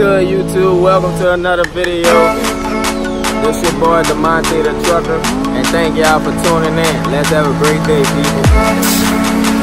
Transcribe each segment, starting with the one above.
Good, YouTube? Welcome to another video. This your boy, Damonte the Trucker, and thank y'all for tuning in. Let's have a great day, people.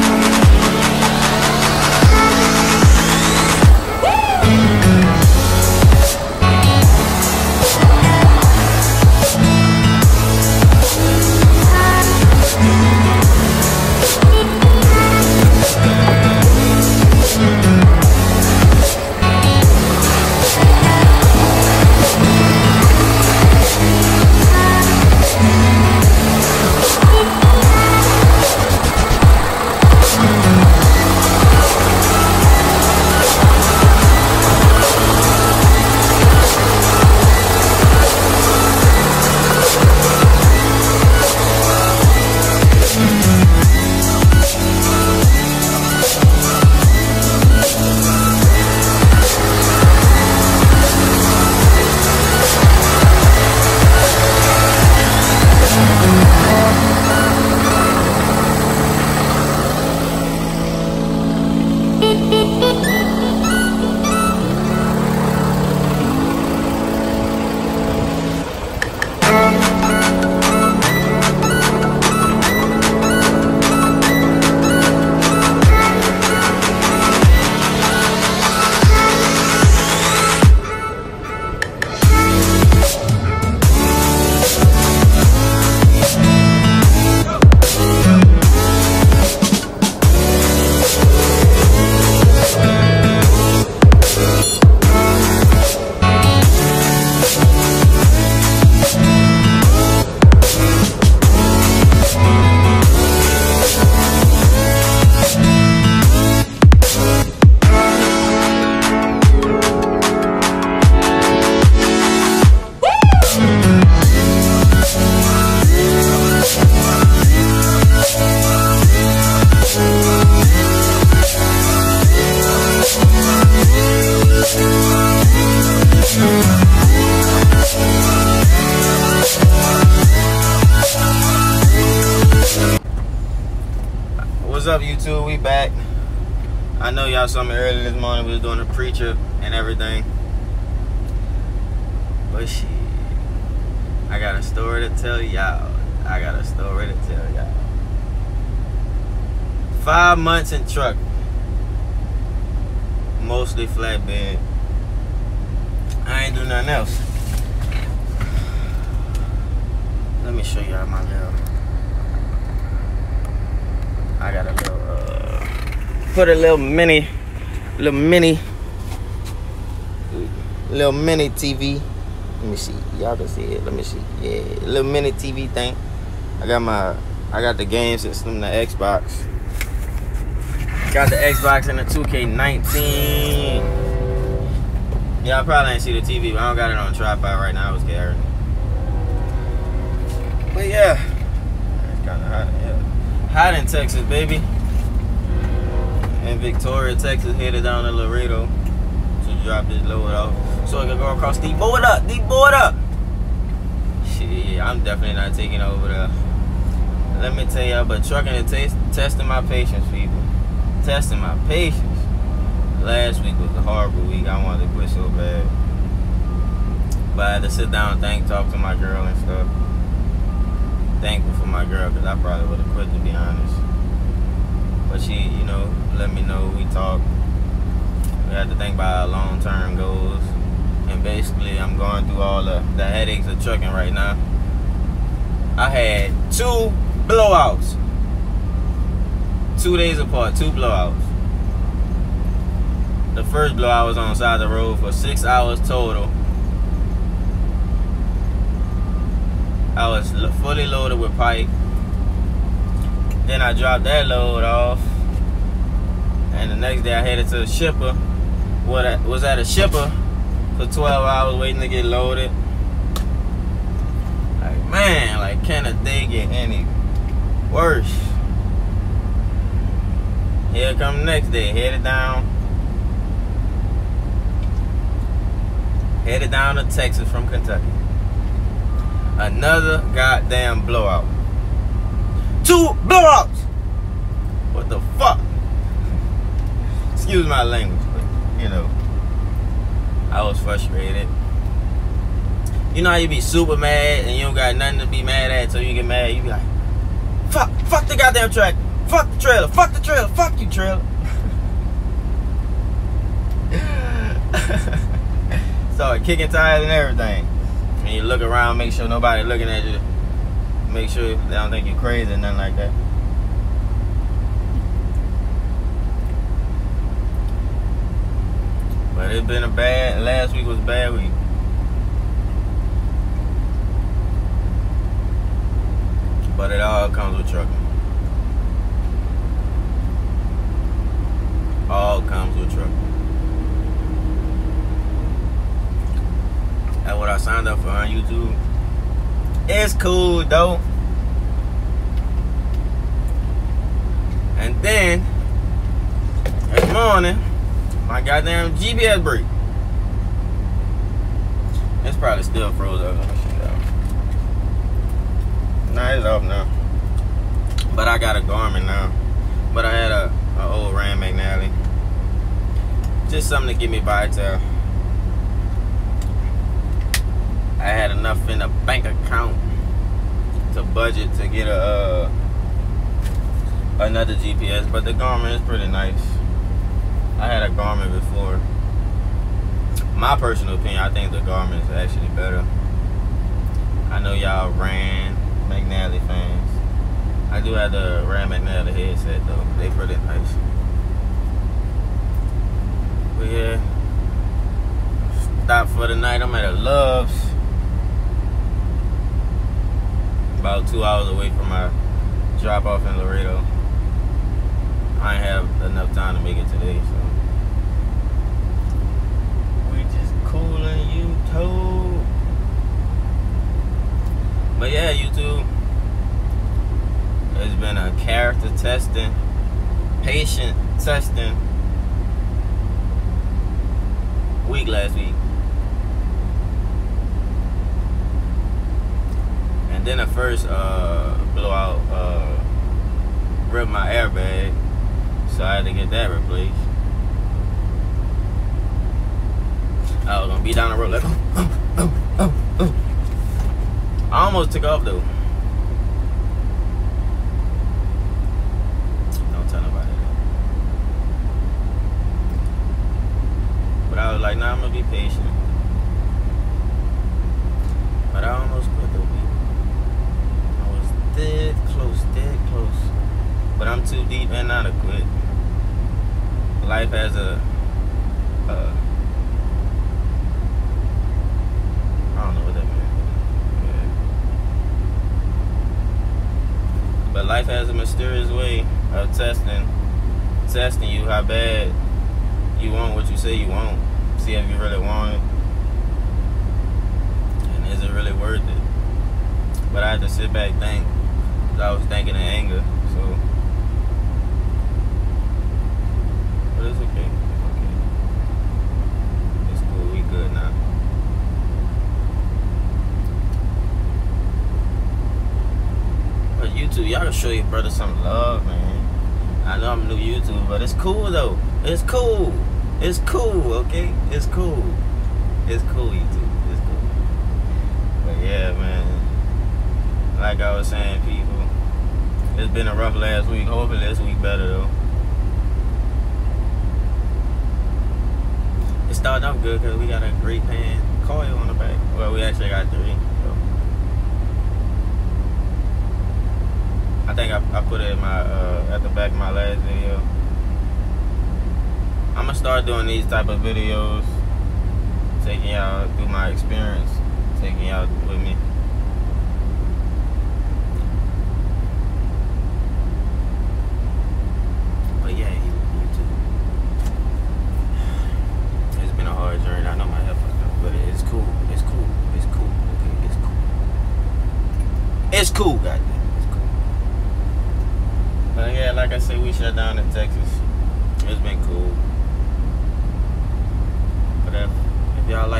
Up, YouTube? We back. I know y'all saw me early this morning. We was doing a preacher and everything. But shit, I got a story to tell y'all. I got a story to tell y'all. Five months in truck, mostly flatbed. I ain't do nothing else. Let me show y'all my little. I got a little, uh, put a little mini, little mini, little mini TV. Let me see. Y'all can see it. Let me see. Yeah, little mini TV thing. I got my, I got the game system, the Xbox. Got the Xbox and the 2K19. Y'all probably ain't see the TV, but I don't got it on tripod right now. I was scared. But yeah, it's kind of hot. Yeah hot in Texas, baby. In Victoria, Texas, headed down to Laredo to drop this load off. So I can go across the border, up, the border. Shit, I'm definitely not taking over there. Let me tell y'all, but trucking t- testing my patience, people. Testing my patience. Last week was a horrible week. I wanted to quit so bad. But I had to sit down and think, talk to my girl and stuff thankful for my girl because I probably would have quit to be honest. But she, you know, let me know. We talked. We had to think about our long term goals. And basically, I'm going through all the, the headaches of trucking right now. I had two blowouts. Two days apart, two blowouts. The first blowout was on the side of the road for six hours total. I was fully loaded with pipe. Then I dropped that load off. And the next day I headed to a shipper. What I was at a shipper for 12 hours waiting to get loaded. Like, man, like, can a day get any worse? Here come next day, headed down. Headed down to Texas from Kentucky. Another goddamn blowout. Two blowouts! What the fuck? Excuse my language, but you know. I was frustrated. You know how you be super mad and you don't got nothing to be mad at, so you get mad. You be like, "Fuck, fuck the goddamn track, fuck the trailer, fuck the trailer, fuck you trailer." Started kicking tires and everything. You look around, make sure nobody looking at you. Make sure they don't think you're crazy or nothing like that. But it's been a bad. Last week was a bad week. But it all comes with trucking. All comes with trucking. That's what I signed It's cool though. And then this morning, my goddamn GPS break. It's probably still froze up. Nah, it's off now. But I got a Garmin now. But I had a, a old Rand McNally. Just something to get me by till I had enough in a bank account to budget to get a uh, another GPS, but the Garmin is pretty nice. I had a Garmin before. My personal opinion, I think the Garmin is actually better. I know y'all Rand McNally fans. I do have the Rand McNally headset though. They pretty nice. But yeah. Stop for the night. I'm at a Love's. About two hours away from my drop off in Laredo. I have enough time to make it today, so we just cooling YouTube. But yeah, YouTube. It's been a character testing, patient testing week last week. Then at first uh, blowout uh, ripped my airbag, so I had to get that replaced. I was gonna be down the road like, oh, oh, oh, oh, oh. I almost took off though. Don't tell nobody that. But I was like, nah, I'm gonna be patient. But I almost quit though dead close, dead close. But I'm too deep and not a quit. Life has a, uh, don't know what that means. Yeah. But life has a mysterious way of testing, testing you how bad you want what you say you want. See if you really want it. And is it really worth it? But I had to sit back think I was thinking in anger. So, but it's okay. It's okay. It's cool. We good now. But YouTube, y'all can show your brother some love, man. I know I'm new YouTube, but it's cool though. It's cool. It's cool, okay? It's cool. It's cool, YouTube. It's cool. But yeah, man. Like I was saying, people it's been a rough last week. Hopefully this week better though. It started off good because we got a great pan coil on the back. Well, we actually got three. So. I put it in my uh, at the back of my last video. I'm gonna start doing these type of videos, taking y'all through my experience, taking y'all with me.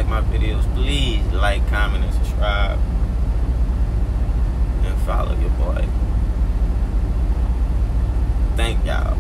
my videos, please like, comment, and subscribe. And follow your boy. Thank y'all.